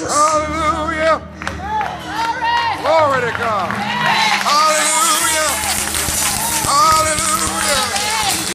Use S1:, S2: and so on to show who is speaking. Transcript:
S1: Hallelujah.
S2: Glory, Glory to God.